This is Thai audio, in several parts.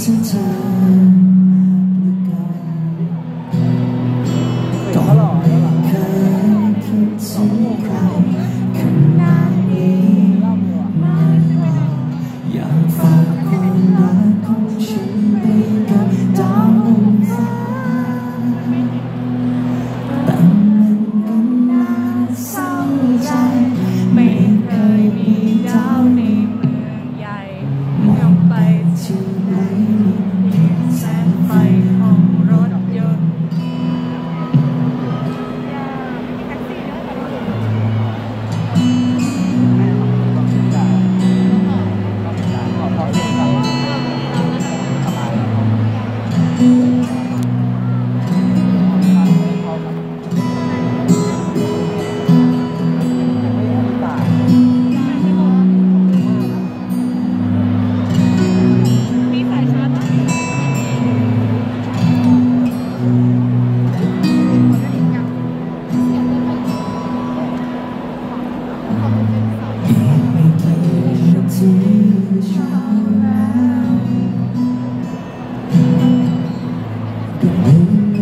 ต่อก็ไม่เคยคิดถึ my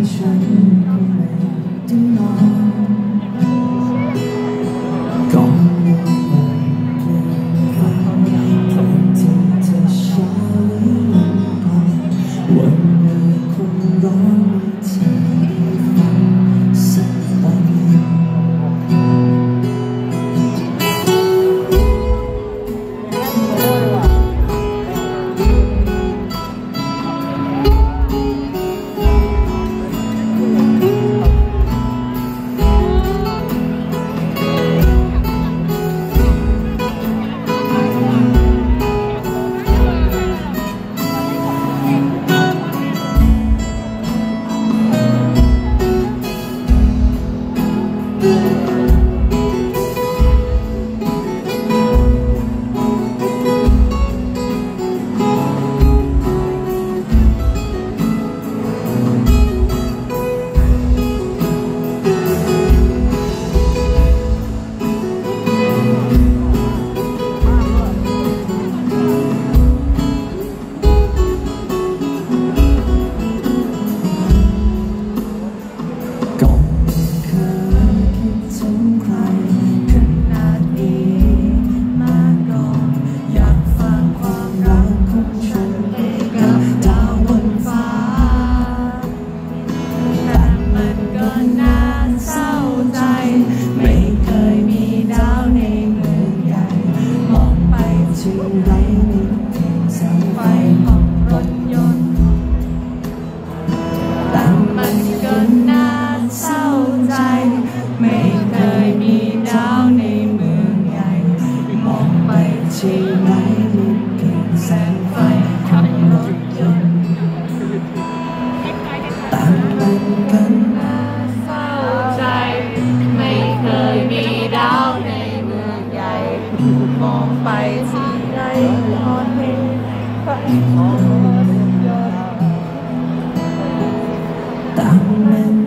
children do not. ตั้ไม่เคยมีดาวในเมืองใหญ่มองไปที่ไหนนอนเพลงไมองยอดตามแม่